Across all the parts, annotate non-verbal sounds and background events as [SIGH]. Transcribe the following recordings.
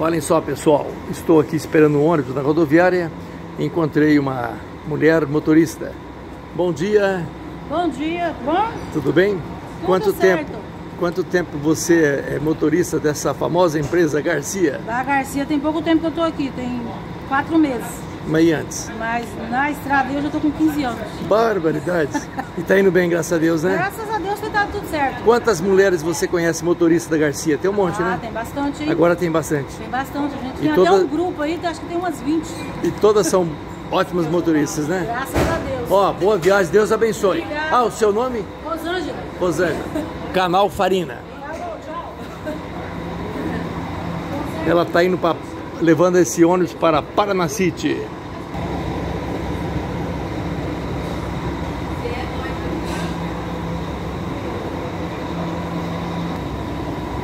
Olhem só, pessoal, estou aqui esperando um ônibus na rodoviária. Encontrei uma mulher motorista. Bom dia. Bom dia, bom? Tudo bem? Tudo quanto certo. tempo? Quanto tempo você é motorista dessa famosa empresa Garcia? Da Garcia tem pouco tempo que eu tô aqui, tem quatro meses. Mas e antes? Mas na estrada eu já tô com 15 anos. Barbaridade. E tá indo bem, graças a Deus, né? Graças a Dado tudo certo. Quantas mulheres você conhece motorista da Garcia? Tem um monte, ah, né? tem bastante aí. Agora tem bastante. Tem bastante. A gente E tem toda- até um grupo aí, acho que tem umas 20. E todas são ótimas motoristas, né? Graças a Deus. Ó, boa viagem, Deus abençoe. Obrigada. Ah, o seu nome? Rosângela. Rosângela. [LAUGHS] Canal Farina. Ela tá indo para levando esse ônibus para Paraná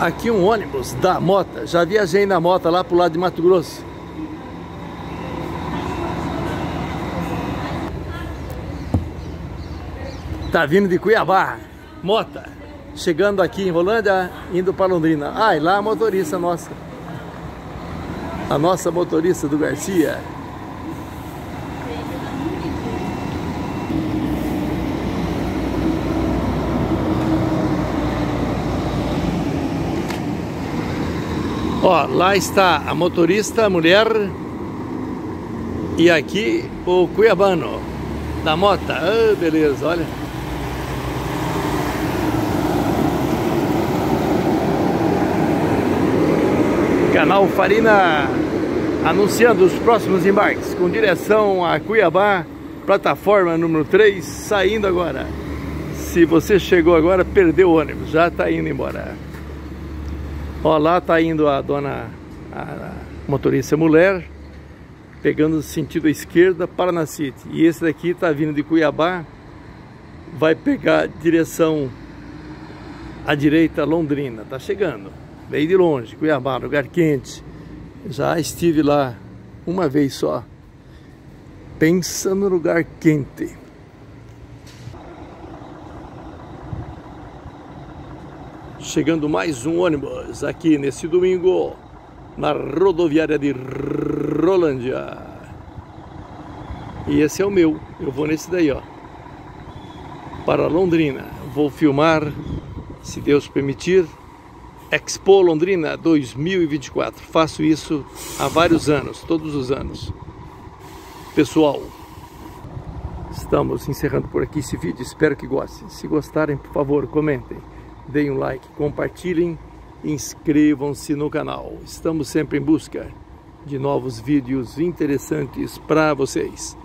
Aqui um ônibus da Mota. Já viajei na Mota lá pro lado de Mato Grosso. Tá vindo de Cuiabá, Mota. Chegando aqui em Rolândia, indo para Londrina. Ah, e lá a motorista nossa. A nossa motorista do Garcia. Ó, lá está a motorista, mulher. E aqui o cuiabano da Mota. Ah, beleza, olha. Canal Farina anunciando os próximos embarques com direção a Cuiabá, plataforma número 3, saindo agora. Se você chegou agora, perdeu o ônibus, já está indo embora. Ó, lá está indo a dona a motorista mulher, pegando sentido à esquerda, Paraná City. E esse daqui está vindo de Cuiabá, vai pegar direção à direita, Londrina. Está chegando. Veio de longe, Cuiabá, lugar quente. Já estive lá uma vez só. Pensa no lugar quente. Chegando mais um ônibus aqui nesse domingo na rodoviária de Rolândia. E esse é o meu. Eu vou nesse daí, ó. Para Londrina. Vou filmar, se Deus permitir, Expo Londrina 2024. Faço isso há vários anos, todos os anos. Pessoal, estamos encerrando por aqui esse vídeo. Espero que gostem. Se gostarem, por favor, comentem, deem um like, compartilhem, inscrevam-se no canal. Estamos sempre em busca de novos vídeos interessantes para vocês.